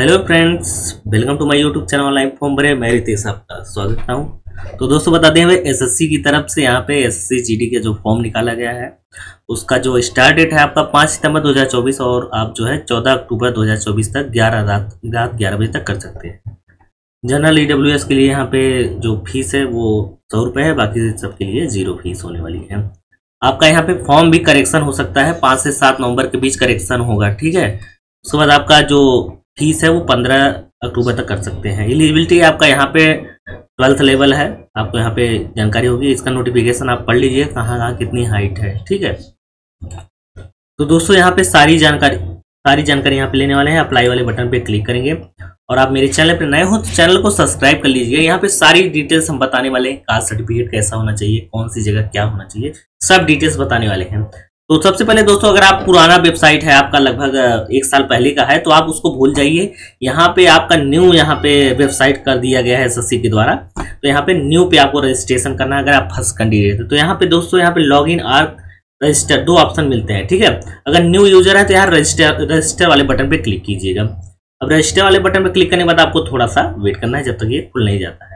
Hello friends welcome to my YouTube channel online form भरे मैं रितेश आपका स्वागत हूँ। तो दोस्तों बता दें हमें एसएससी की तरफ़ से यहाँ पे एसएससी जीडी के जो फॉर्म निकाला गया है, उसका जो स्टार्ट डेट है आपका पाँच सितंबर 2024 और आप जो है चौदह अक्टूबर 2024 तक ग्यारह रात रात ग्यारह बजे तक कर सकते हैं। जनरल ईडब्ल्यूएस के लिए यहाँ पे जो फ़ीस है वो सौ रुपये है, बाकी सबके लिए ज़ीरो फ़ीस होने वाली है। आपका यहाँ पे फॉर्म भी करेक्शन हो सकता है, पाँच से सात नवंबर के बीच करेक्शन होगा, ठीक है? उसके बाद आपका जो फ़ीस है वो पंद्रह अक्टूबर तक कर सकते हैं। एलिजिबिलिटी आपका यहाँ पे ट्वेल्थ लेवल है। आपको यहाँ पे जानकारी होगी, इसका नोटिफिकेशन आप पढ़ लीजिए, कहाँ कहाँ कितनी हाइट है, ठीक है? तो दोस्तों, यहाँ पे सारी जानकारी सारी जानकारी यहाँ पे लेने वाले हैं। अप्लाई वाले बटन पे क्लिक करेंगे। और आप मेरे चैनल पर नए हो तो चैनल को सब्सक्राइब कर लीजिए। यहाँ पे सारी डिटेल्स हम बताने वाले हैं कास्ट सर्टिफिकेट कैसा होना चाहिए, कौन सी जगह क्या होना चाहिए, सब डिटेल्स बताने वाले हैं। तो सबसे पहले दोस्तों, अगर आप पुराना वेबसाइट है, आपका लगभग एक साल पहले का है तो आप उसको भूल जाइए। यहाँ पे आपका न्यू यहाँ पे वेबसाइट कर दिया गया है एस के द्वारा। तो यहाँ पे न्यू पे आपको रजिस्ट्रेशन करना है, अगर आप फ़र्स्ट कैंडिडेट तो यहाँ पे दोस्तों, यहाँ पे लॉग इन आर रजिस्टर, दो ऑप्शन मिलते हैं, ठीक है? अगर न्यू यूज़र है तो यहाँ रजिस्टर रजिस्टर वाले बटन पे क्लिक कीजिएगा। अब रजिस्टर वाले बटन पे क्लिक करने के बाद आपको थोड़ा सा वेट करना है, जब तक ये खुल नहीं जाता है।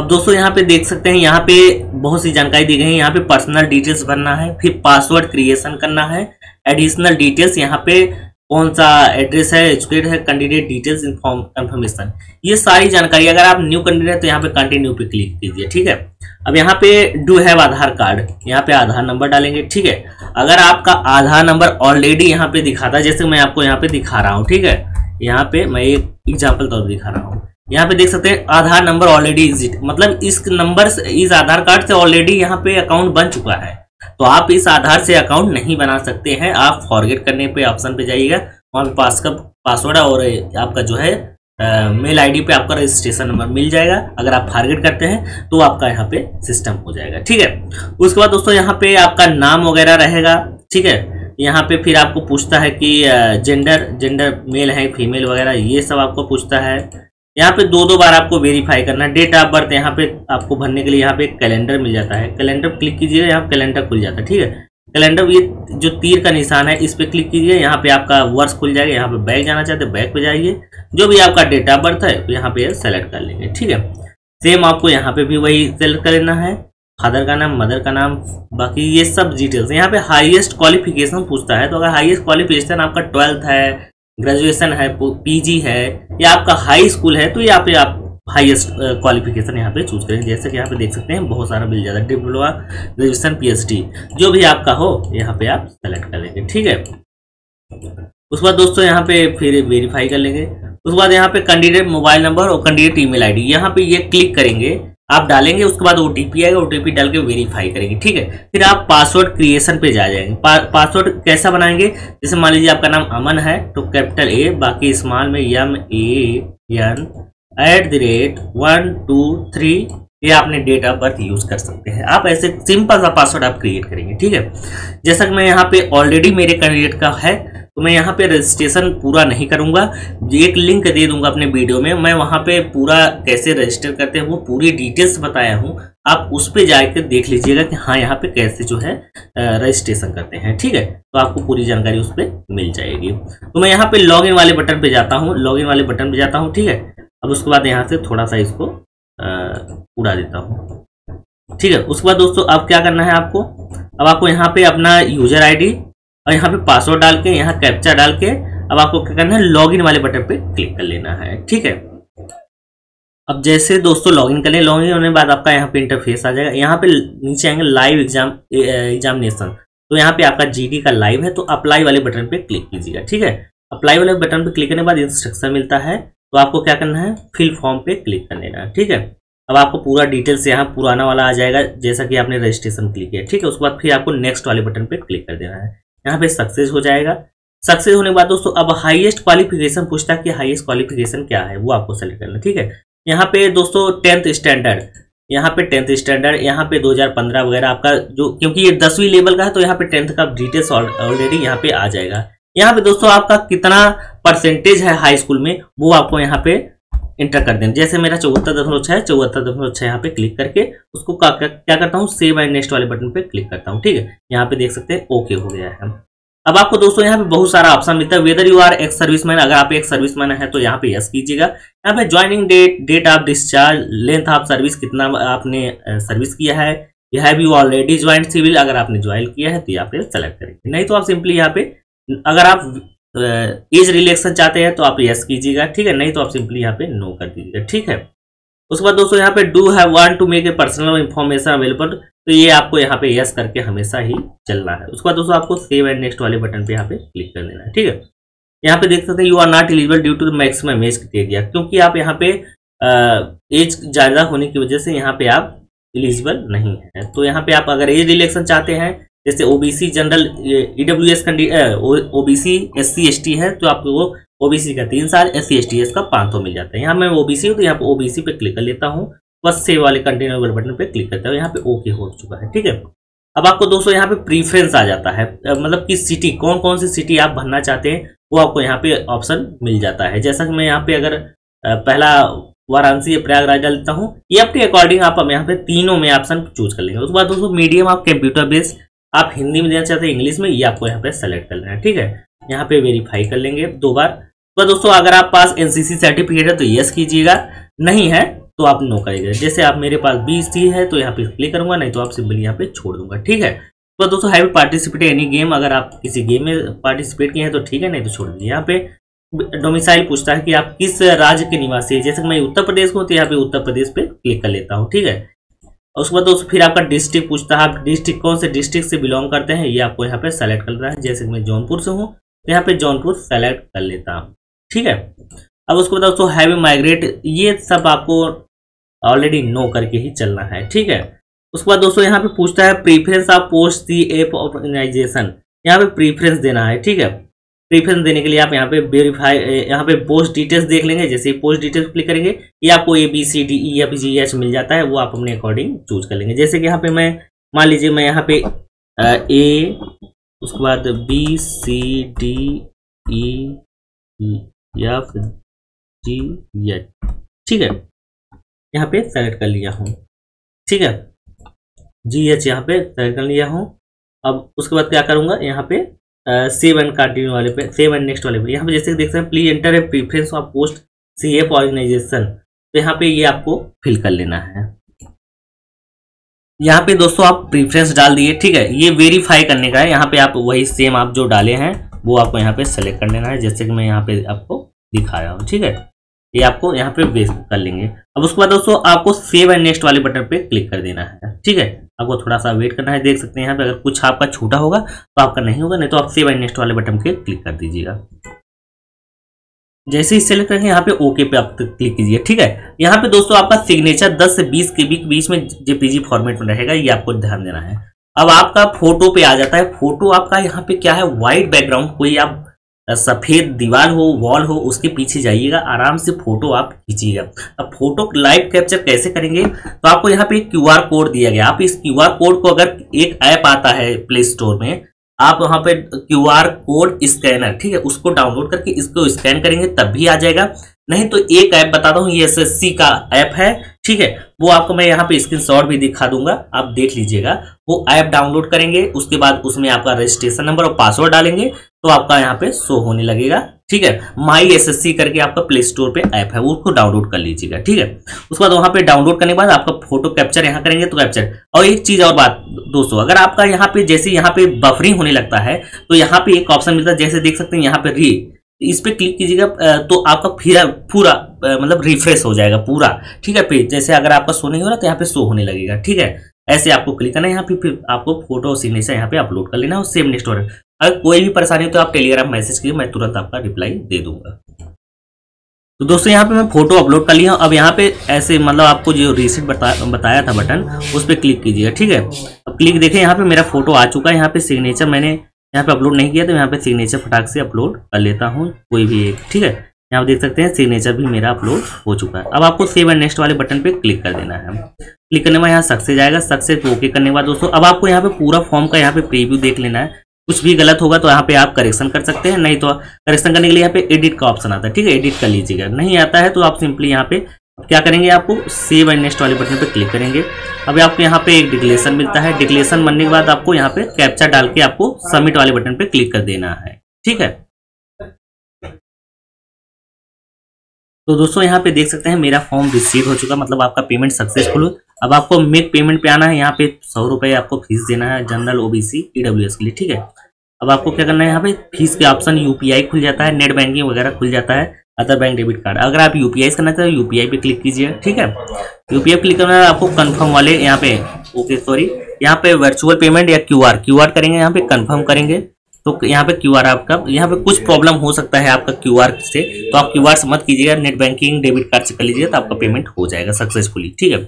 अब दोस्तों यहाँ पे देख सकते हैं यहाँ पे बहुत सी जानकारी दी गई है यहाँ पे पर्सनल डिटेल्स भरना है फिर पासवर्ड क्रिएशन करना है एडिशनल डिटेल्स यहाँ पे कौन सा एड्रेस है एजुकेट है कैंडिडेट डिटेल्स इन्फॉर्मेशन ये सारी जानकारी अगर आप न्यू कैंडिडेट है तो यहाँ पे कंटिन्यू पे क्लिक कीजिए ठीक है अब यहाँ पे डू हैव आधार कार्ड यहाँ पे आधार नंबर डालेंगे ठीक है अगर आपका आधार नंबर ऑलरेडी यहाँ पे दिखाता है जैसे मैं आपको यहाँ पे दिखा रहा हूँ ठीक है यहाँ पे मैं एक एग्ज़ाम्पल तौर दिखा रहा हूँ यहाँ पे देख सकते हैं, आधार नंबर ऑलरेडी एग्जिट मतलब इस नंबर इस आधार कार्ड से ऑलरेडी यहाँ पे अकाउंट बन चुका है। तो आप इस आधार से अकाउंट नहीं बना सकते हैं। आप फॉरगेट करने पे ऑप्शन पे जाइएगा। वहाँ पे पास का पासवर्ड और आपका जो है मेल आईडी पे आपका रजिस्ट्रेशन नंबर मिल जाएगा। अगर आप फॉरगेट करते हैं तो आपका यहाँ पे सिस्टम हो जाएगा। ठीक है? उसके बाद दोस्तों, यहाँ पे आपका नाम वगैरह रहेगा। ठीक है? यहाँ पे फिर आपको पूछता है कि जेंडर जेंडर मेल है फीमेल वगैरह, ये सब आपको पूछता है। यहाँ पे दो दो बार आपको वेरीफाई करना है। डेट ऑफ़ बर्थ यहाँ पे आपको भरने के लिए यहाँ पे एक कैलेंडर मिल जाता है। कैलेंडर क्लिक कीजिए यहाँ कैलेंडर खुल जाता है, ठीक है? कैलेंडर ये जो तीर का निशान है, इस पे क्लिक कीजिए यहाँ पे आपका वर्ष खुल जाएगा, यहाँ पे बैग जाना चाहते हैं, बैग पे जाइए। जो भी आपका डेट ऑफ़ बर्थ है तो यहाँ पे सेलेक्ट कर लेंगे, ठीक है? सेम आपको यहाँ पे भी वही सेलेक्ट कर लेना है। फादर का नाम मदर का नाम, बाकी ये सब डिटेल्स यहाँ पे हाईएस्ट क्वालिफिकेशन पूछता है तो अगर हाईएस्ट क्वालिफिकेशन आपका ट्वेल्थ है ग्रेजुएशन है पीजी है, या आपका हाई स्कूल है तो यहाँ पे आप हाईएस्ट क्वालिफिकेशन यहाँ पे चूज़ करें। जैसे कि यहाँ पे देख सकते हैं, बहुत सारा मिल जाता है। डिप्लोमा ग्रेजुएशन पीएचडी जो भी आपका हो, यहाँ पे आप सेलेक्ट कर लेंगे, ठीक है? उसके बाद दोस्तों यहाँ पे फिर वेरीफाई कर लेंगे। उसके बाद यहाँ पे कैंडिडेट मोबाइल नंबर और कैंडिडेट ईमेल आईडी यहाँ पे ये क्लिक करेंगे। आप डालेंगे उसके बाद ओटीपी आएगा ओटीपी डाल के वेरीफाई करेंगे ठीक है? फिर आप पासवर्ड क्रिएशन पे जा जाएँगे। पा, पासवर्ड कैसा बनाएँगे? जैसे मान लीजिए आपका नाम अमन है तो कैपिटल ए बाकी स्मॉल में M A N at the rate one two three ये आपने डेट ऑफ़ बर्थ यूज़ कर सकते हैं। आप ऐसे सिंपल सा पासवर्ड आप क्रिएट करेंगे ठीक है? जैसा कि मैं यहाँ पे ऑलरेडी मेरे कैंडिडेट का है तो मैं यहाँ पे रजिस्ट्रेशन पूरा नहीं करूँगा। एक लिंक दे दूँगा अपने वीडियो में। मैं वहाँ पे पूरा कैसे रजिस्टर करते हैं वो पूरी डिटेल्स बताया हूँ। आप उस पर जाकर देख लीजिएगा कि हाँ यहाँ पे कैसे जो है रजिस्ट्रेशन करते हैं। ठीक है? तो आपको पूरी जानकारी उस पर मिल जाएगी। तो मैं यहाँ पे लॉगिन वाले बटन पे जाता हूँ। लॉगिन वाले बटन पे जाता हूँ। ठीक है? अब उसके बाद यहाँ से थोड़ा सा इसको उड़ा देता हूँ। ठीक है? उसके बाद दोस्तों, अब क्या करना है आपको? अब आपको यहाँ पे अपना यूज़र आईडी और यहाँ पे पासवर्ड डाल के, यहाँ कैप्चा डाल के, अब आपको क्या करना है लॉगिन वाले बटन पे क्लिक कर लेना है, ठीक है? अब जैसे दोस्तों लॉगिन कर लॉगिन होने के बाद आपका यहाँ पे इंटरफेस आ जाएगा। यहाँ पे नीचे आएँगे लाइव एग्ज़ाम एग्जामिनेशन तो यहाँ पे आपका जीडी का लाइव है तो अप्लाई वाले बटन पे क्लिक कीजिएगा, ठीक है? अप्लाई वाले बटन पे क्लिक करने के बाद इंस्ट्रक्शन मिलता है तो आपको क्या करना है फिल फॉर्म पे क्लिक कर लेना है ठीक है? अब आपको पूरा डिटेल्स यहाँ पुराना वाला आ जाएगा, जैसा कि आपने रजिस्ट्रेशन क्लिक किया, ठीक है? उसके बाद फिर आपको नेक्स्ट वाले बटन पे क्लिक कर देना है। यहाँ पे सक्सेस हो जाएगा। सक्सेस होने के बाद दोस्तों, अब हाईएस्ट क्वालिफिकेशन पूछता है कि हाईएस्ट क्वालिफिकेशन क्या है, वो आपको सेलेक्ट करना ठीक है? यहाँ पे दोस्तों टेंथ स्टैंडर्ड यहाँ पे टेंथ स्टैंडर्ड यहाँ पे 2015 वगैरह आपका जो, क्योंकि ये दसवीं लेवल का है तो यहाँ पे टेंथ का डिटेल्स ऑलरेडी यहाँ पे आ जाएगा। यहाँ पे दोस्तों, आपका कितना परसेंटेज है हाई स्कूल में, वो आपको यहाँ पे इंटर कर देना। जैसे मेरा चौहत्तर दशमलव छः चौहत्तर दशमलव छः यहाँ पे क्लिक करके उसको क्या, क्या करता हूँ? सेव एंड नेक्स्ट वाले बटन पे क्लिक करता हूँ ठीक है? यहाँ पे देख सकते हैं ओके हो गया है। अब आपको दोस्तों यहाँ पे बहुत सारा ऑप्शन मिलता है। Whether you are ex serviceman अगर आप एक सर्विसमैन है तो यहाँ पे यस कीजिएगा। यहाँ पे joining date date of discharge length of service कितना आपने सर्विस किया है? यह have you already join civil अगर आपने ज्वाइन किया है तो यहाँ पे सेलेक्ट करेंगे। नहीं तो आप सिंपली यहाँ पे अगर आप एज रिलेक्शन चाहते हैं तो आप यस कीजिएगा, ठीक है? नहीं तो आप सिंपली यहाँ पे नो कर दीजिएगा, ठीक है? उसके बाद दोस्तों यहाँ पे do have want to make a personal information available तो ये आपको यहाँ पे यस करके हमेशा ही चलना है। उसके बाद दोस्तों आपको सेव एंड नेक्स्ट वाले बटन पे यहाँ पे क्लिक कर देना है, ठीक है? यहाँ पे देख सकते हैं you are not eligible due to the maximum age criteria क्योंकि आप यहाँ पे एज ज़्यादा होने की वजह से यहाँ पे आप एलिजिबल नहीं है। तो यहाँ पे आप अगर एज रिलेक्शन चाहते हैं जैसे OBC general E W S OBC S C S T है तो आपको ओबीसी का तीन साल S C S T S का पाँच सौ मिल जाता है। यहाँ मैं ओबीसी हूँ तो यहाँ पे ओबीसी पे क्लिक कर लेता हूँ। बस सेव वाले कंटिन्यू बटन पे क्लिक करता हूँ। यहाँ पे ओके हो चुका है, ठीक है? अब आपको दोस्तों यहाँ पे प्रीफ्रेंस आ जाता है। मतलब कि सिटी कौन कौन सी सिटी आप भरना चाहते हैं, वो आपको यहाँ पे ऑप्शन मिल जाता है। जैसा कि मैं यहाँ पे अगर पहला वाराणसी या प्रयागराज लेता हूँ, ये अपने अकॉर्डिंग आप यहाँ पे तीनों में ऑप्शन चूज़ कर लेंगे। उसके बाद दोस्तों मीडियम आप कंप्यूटर बेस्ड आप हिंदी में देना चाहते हैं, इंग्लिश में, ये आपको यहाँ पे सेलेक्ट कर लेना है, ठीक है? यहाँ पे वेरीफाई कर लेंगे दो बार। तो दोस्तों, अगर आप पास एनसीसी सर्टिफिकेट है तो यस कीजिएगा। नहीं है तो आप नो करेंगे जैसे आप मेरे पास बीस सी है तो यहाँ पे क्लिक करूँगा, नहीं तो आप सिंपली यहाँ पे छोड़ दूँगा, ठीक है? तो दोस्तों हैव पार्टिसिपेट एनी गेम अगर आप किसी गेम में पार्टिसिपेट किए हैं तो ठीक है, नहीं तो छोड़ दीजिए। यहाँ पे डोमिसाइल पूछता है कि आप किस राज्य के निवासी है। जैसे मैं उत्तर प्रदेश को तो यहाँ पे उत्तर प्रदेश पे क्लिक कर लेता हूँ, ठीक है? उसके बाद दोस्तों, फिर आपका डिस्ट्रिक्ट पूछता है, आप डिस्ट्रिक्ट कौन से डिस्ट्रिक्ट से बिलोंग करते हैं? ये आपको यहाँ पे सेलेक्ट कर रहा है, जैसे मैं जौनपुर से हूँ तो यहाँ पे जौनपुर सेलेक्ट कर लेता हूँ, ठीक है? अब उसके बाद दोस्तों हैव माइग्रेट ये सब आपको ऑलरेडी नो करके ही चलना है, ठीक है? उसके बाद दोस्तों, यहाँ पे पूछता है preference of post the app organisation यहाँ पे प्रीफरेंस देना है, ठीक है? प्रीफरेंस देने के लिए आप यहाँ पे वेरीफाई यहाँ पे पोस्ट डिटेल्स देख लेंगे, जैसे पोस्ट डिटेल्स क्लिक करेंगे, ये आपको ए बी सी डी ई या एफ़ जी एच मिल जाता है, वो आप अपने अकॉर्डिंग चूज़ कर लेंगे। जैसे कि यहाँ पे मैं, मान लीजिए मैं यहाँ पे ए उसके बाद B C D E F G H ठीक है? यहाँ पे सेलेक्ट कर लिया हूँ। ठीक है? जी एच यहाँ पे सेलेक्ट कर लिया हूँ। अब उसके बाद क्या करूँगा? यहाँ पे सेव एंड कंटिन्यू वाले पे सेव एंड नेक्स्ट वाले पे। यहाँ पे जैसे देख सकते हैं please enter a preference of post C F organisation तो यहाँ पे ये आपको फिल कर लेना है। यहाँ पे दोस्तों आप प्रीफरेंस डाल दिए, ठीक है? ये वेरीफाई करने का है। यहाँ पे आप वही सेम आप जो डाले हैं, वो आपको यहाँ पे सेलेक्ट कर लेना है, जैसे कि मैं यहाँ पे आपको दिखा रहा हूँ, ठीक है? ये आपको यहाँ पे वेस्ट कर लेंगे। अब उसके बाद दोस्तों, आपको सेव एंड नेक्स्ट वाले बटन पे क्लिक कर देना है। ठीक है? आपको थोड़ा सा वेट करना है, देख सकते हैं यहाँ पे अगर कुछ आपका छूटा होगा तो आपका नहीं होगा, नहीं तो आप सेव एंड नेक्स्ट वाले बटन पे क्लिक कर दीजिएगा। जैसे ही सेलेक्ट करेंगे, यहाँ पे ओके पे आप क्लिक कीजिए, ठीक है? यहाँ पे दोस्तों, आपका सिग्नेचर 10 से 20 के बीच में जेपीजी फॉर्मेट में रहेगा, ये आपको ध्यान देना है। अब आपका फ़ोटो पे आ जाता है। फ़ोटो आपका यहाँ पे क्या है? व्हाइट बैकग्राउंड कोई आप सफ़ेद दीवार हो, वॉल हो, उसके पीछे जाइएगा, आराम से फ़ोटो आप खींचिएगा। अब फ़ोटो लाइव कैप्चर कैसे करेंगे? तो आपको यहाँ पे एक क्यूआर कोड दिया गया। आप इस क्यूआर कोड को अगर एक ऐप आता है प्ले स्टोर में, आप वहाँ पे क्यूआर कोड स्कैनर, ठीक है, उसको डाउनलोड करके इसको स्कैन करेंगे, तब भी आ जाएगा। नहीं तो एक ऐप बताता हूँ ये एस का ऐप है, ठीक है, वो आपको मैं यहाँ पे स्क्रीन भी दिखा दूँगा, आप देख लीजिएगा। वो ऐप डाउनलोड करेंगे, उसके बाद उसमें आपका रजिस्ट्रेशन नंबर और पासवर्ड डालेंगे तो आपका यहाँ पे शो होने लगेगा, ठीक है? माई एस करके आपका प्ले स्टोर पे ऐप है, वो उसको डाउनलोड कर लीजिएगा, ठीक है? उसके बाद वहाँ पे डाउनलोड करने के बाद आपका फ़ोटो कैप्चर यहाँ करेंगे तो कैप्चर और एक चीज़ और बात, दोस्तों, अगर आपका यहाँ पे जैसे यहाँ पे बफरिंग होने लगता है तो यहाँ पे एक ऑप्शन मिलता है, जैसे देख सकते हैं यहाँ पे री इस पर क्लिक कीजिएगा तो आपका फिर पूरा मतलब रिफ्रेश हो जाएगा, पूरा, ठीक है पेज जैसे अगर आपका शो नहीं हो रहा तो यहाँ पे शो होने लगेगा, ठीक है? ऐसे आपको क्लिक करना है यहाँ पे फिर आपको फ़ोटो और सिग्नेचर यहाँ पे अपलोड कर लेना और सेम नेक्स्ट अगर कोई भी परेशानी हो तो आप टेलीग्राम मैसेज कीजिए मैं तुरंत आपका रिप्लाई दे दूँगा। तो दोस्तों यहाँ पे मैं फ़ोटो अपलोड कर लिया। हूँ अब यहाँ पे ऐसे मतलब आपको जो रिसिट बता, बताया था बटन उस पर क्लिक कीजिएगा ठीक है? अब क्लिक देखें यहाँ पे मेरा फ़ोटो आ चुका है यहाँ पे सिग्नेचर मैंने यहाँ पे अपलोड नहीं किया तो यहाँ पे सिग्नेचर फटाक से अपलोड कर लेता हूँ कोई भी एक ठीक है? यहाँ पे देख सकते हैं सिग्नेचर भी मेरा अपलोड हो चुका है। अब आपको सेव एंड नेक्स्ट वाले बटन पे क्लिक कर देना है। क्लिक करने में यहाँ सक्सेस जाएगा। सक्सेस ओके करने के बाद दोस्तों, अब आपको यहाँ पे पूरा फॉर्म का यहाँ पे प्रीव्यू देख लेना है। कुछ भी गलत होगा तो यहाँ पे आप करेक्शन कर सकते हैं, नहीं तो करेक्शन करने के लिए यहाँ पे एडिट का ऑप्शन आता है, ठीक है? एडिट कर लीजिएगा। नहीं आता है तो आप सिंपली यहाँ पे क्या करेंगे आपको सेव एंड नेक्स्ट वाले बटन पे क्लिक करेंगे। अभी आपको यहाँ पे एक डिक्लेशन मिलता है। डिक्लेशन बनने के बाद आपको यहाँ पे कैप्चा डाल के आपको सबमिट वाले बटन पे क्लिक कर देना है, ठीक है? तो दोस्तों, यहाँ पे देख सकते हैं मेरा फॉर्म रिसीव हो चुका मतलब आपका पेमेंट सक्सेसफुल अब आपको मेक पेमेंट पे आना है, यहाँ पे सौ रुपये आपको फ़ीस देना है जनरल ओबीसी ईडब्ल्यूएस के लिए, ठीक है? अब आपको क्या करना है, यहाँ पे फ़ीस के ऑप्शन यूपीआई खुल जाता है नेट बैंकिंग वगैरह खुल जाता है अदर बैंक डेबिट कार्ड अगर आप यूपीआई करना चाहते हैं यूपीआई पे क्लिक कीजिए, ठीक है? यूपीआई क्लिक करना है, आपको कन्फर्म वाले यहाँ पे ओके सॉरी यहाँ पे वर्चुअल पेमेंट या क्यूआर क्यूआर करेंगे, यहाँ पे कन्फर्म करेंगे। तो यहाँ पे क्यू आर आपका, यहाँ पे कुछ प्रॉब्लम हो सकता है आपका क्यू आर से तो आप क्यू आर से मत कीजिएगा नेट बैंकिंग डेबिट कार्ड से कर लीजिएगा तो आपका पेमेंट हो जाएगा सक्सेसफुली ठीक है?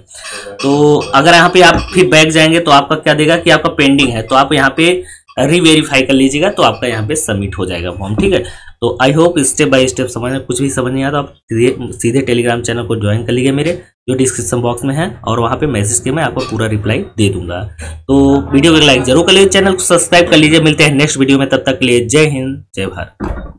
तो अगर यहाँ पे आप फिर बैक जाएँगे तो आपका क्या देगा कि आपका पेंडिंग है तो आप यहाँ पे रीवेरीफाई कर लीजिएगा तो आपका यहाँ पे सबमिट हो जाएगा फॉर्म ठीक है? तो I hope step by step समझ में कुछ भी समझ नहीं आता, आप सीधे सीधे टेलीग्राम चैनल को ज्वाइन कर लीजिए मेरे, जो डिस्क्रिप्शन बॉक्स में है, और वहाँ पे मैसेज के मैं आपको पूरा रिप्लाई दे दूँगा। तो वीडियो को लाइक ज़रूर कर लीजिए चैनल को सब्सक्राइब कर लीजिए, मिलते हैं नेक्स्ट वीडियो में, तब तक के लिए जय हिंद, जय भारत।